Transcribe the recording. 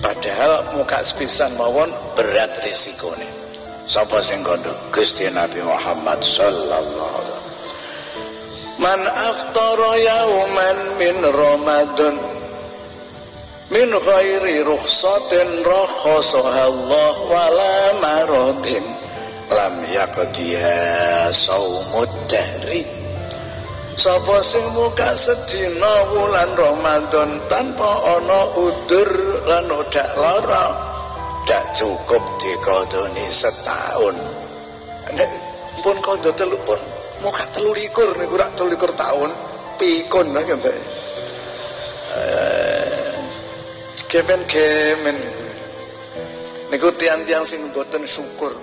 padahal muka sepisan mawon berat risikone. Sapa sing kondo Gusti Nabi Muhammad sallallahu alaihi Man aftara yauman min Ramadan min ghairi rukhsatin rakhasaha Allah wala maradin lam yaqdiha saumud dahri Sapa sing muka sedina wulan Ramadan tanpa ana udur lan odak lara dak cukup dikodoni setahun. Nek pun kondo telu pun muka telu likur niku rak telu likur tahun pikun nggih Mbak. Eh, kemen kemen niku tiang-tiang sing boten syukur